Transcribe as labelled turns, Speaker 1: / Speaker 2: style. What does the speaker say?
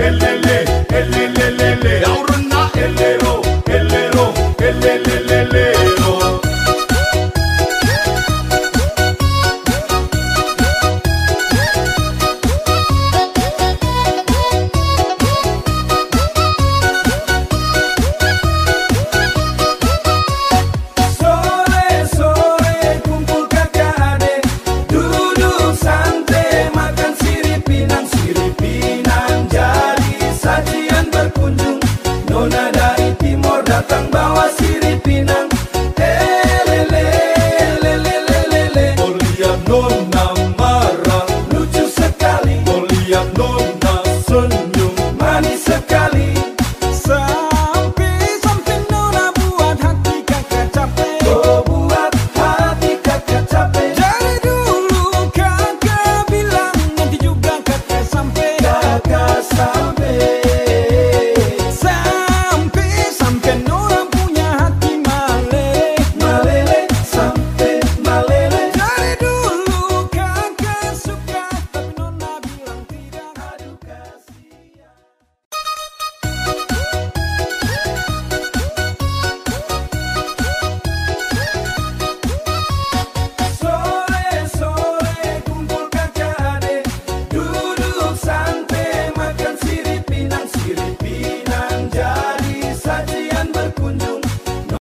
Speaker 1: elele, elele.